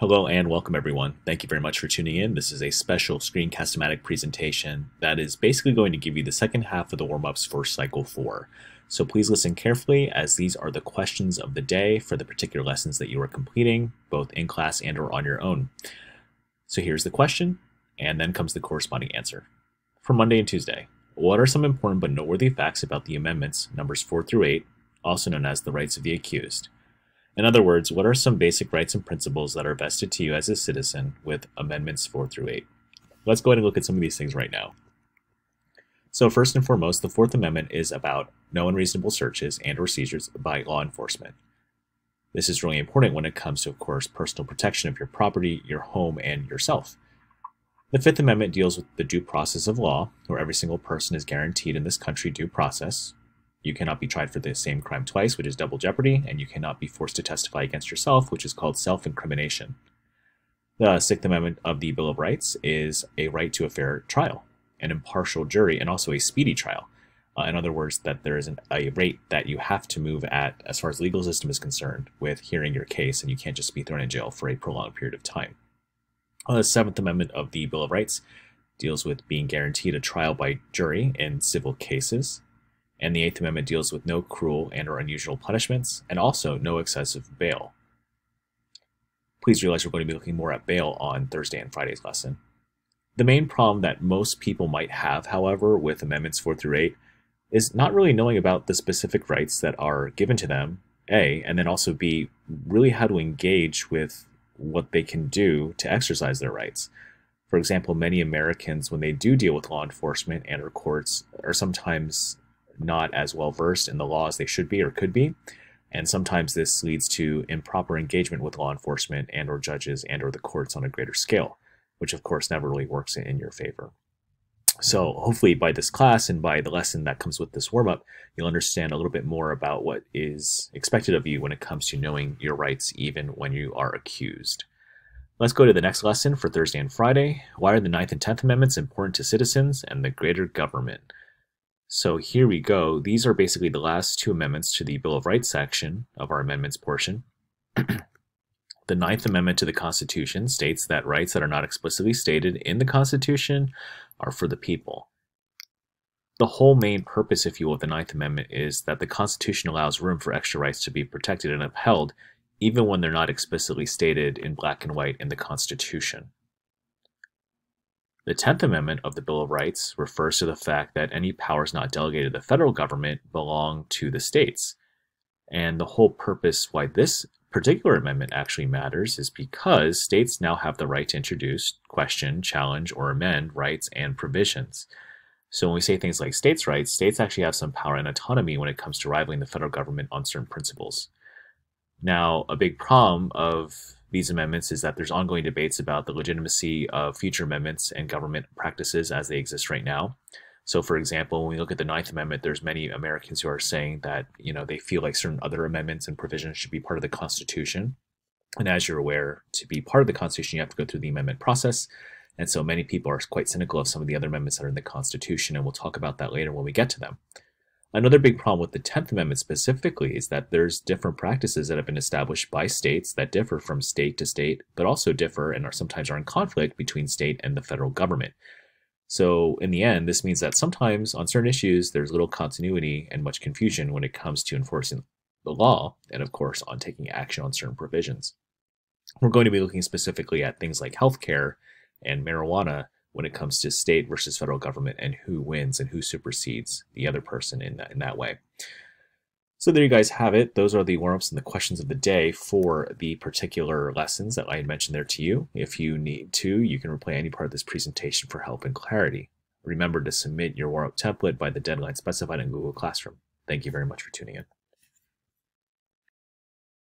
Hello and welcome everyone. Thank you very much for tuning in. This is a special Screencast-O-Matic presentation that is basically going to give you the second half of the warm-ups for Cycle 4. So please listen carefully as these are the questions of the day for the particular lessons that you are completing, both in class and or on your own. So here's the question, and then comes the corresponding answer. For Monday and Tuesday, what are some important but noteworthy facts about the amendments, numbers 4 through 8, also known as the rights of the accused? In other words, what are some basic rights and principles that are vested to you as a citizen with Amendments 4 through 8? Let's go ahead and look at some of these things right now. So first and foremost, the Fourth Amendment is about no unreasonable searches and or seizures by law enforcement. This is really important when it comes to, of course, personal protection of your property, your home, and yourself. The Fifth Amendment deals with the due process of law, where every single person is guaranteed in this country due process. You cannot be tried for the same crime twice, which is double jeopardy, and you cannot be forced to testify against yourself, which is called self incrimination. The Sixth Amendment of the Bill of Rights is a right to a fair trial, an impartial jury, and also a speedy trial. Uh, in other words, that there is an, a rate that you have to move at as far as legal system is concerned with hearing your case, and you can't just be thrown in jail for a prolonged period of time. Uh, the Seventh Amendment of the Bill of Rights deals with being guaranteed a trial by jury in civil cases. And the Eighth Amendment deals with no cruel and or unusual punishments, and also no excessive bail. Please realize we're going to be looking more at bail on Thursday and Friday's lesson. The main problem that most people might have, however, with Amendments 4 through 8 is not really knowing about the specific rights that are given to them, A, and then also B, really how to engage with what they can do to exercise their rights. For example, many Americans, when they do deal with law enforcement and or courts, are sometimes not as well versed in the law as they should be or could be. And sometimes this leads to improper engagement with law enforcement and or judges and or the courts on a greater scale, which of course never really works in your favor. So hopefully by this class and by the lesson that comes with this warm-up, you'll understand a little bit more about what is expected of you when it comes to knowing your rights even when you are accused. Let's go to the next lesson for Thursday and Friday. Why are the Ninth and Tenth Amendments important to citizens and the greater government? So here we go. These are basically the last two amendments to the Bill of Rights section of our amendments portion. the Ninth Amendment to the Constitution states that rights that are not explicitly stated in the Constitution are for the people. The whole main purpose, if you will, of the Ninth Amendment is that the Constitution allows room for extra rights to be protected and upheld, even when they're not explicitly stated in black and white in the Constitution. The Tenth Amendment of the Bill of Rights refers to the fact that any powers not delegated to the federal government belong to the states. And the whole purpose why this particular amendment actually matters is because states now have the right to introduce, question, challenge, or amend rights and provisions. So when we say things like states' rights, states actually have some power and autonomy when it comes to rivaling the federal government on certain principles. Now, a big problem of these amendments is that there's ongoing debates about the legitimacy of future amendments and government practices as they exist right now. So, for example, when we look at the Ninth Amendment, there's many Americans who are saying that you know they feel like certain other amendments and provisions should be part of the Constitution. And as you're aware, to be part of the Constitution, you have to go through the amendment process. And so many people are quite cynical of some of the other amendments that are in the Constitution, and we'll talk about that later when we get to them. Another big problem with the 10th Amendment specifically is that there's different practices that have been established by states that differ from state to state, but also differ and are sometimes are in conflict between state and the federal government. So in the end, this means that sometimes on certain issues, there's little continuity and much confusion when it comes to enforcing the law, and of course, on taking action on certain provisions. We're going to be looking specifically at things like healthcare and marijuana when it comes to state versus federal government and who wins and who supersedes the other person in that, in that way. So there you guys have it. Those are the warm-ups and the questions of the day for the particular lessons that I had mentioned there to you. If you need to, you can replay any part of this presentation for help and clarity. Remember to submit your warm-up template by the deadline specified in Google Classroom. Thank you very much for tuning in.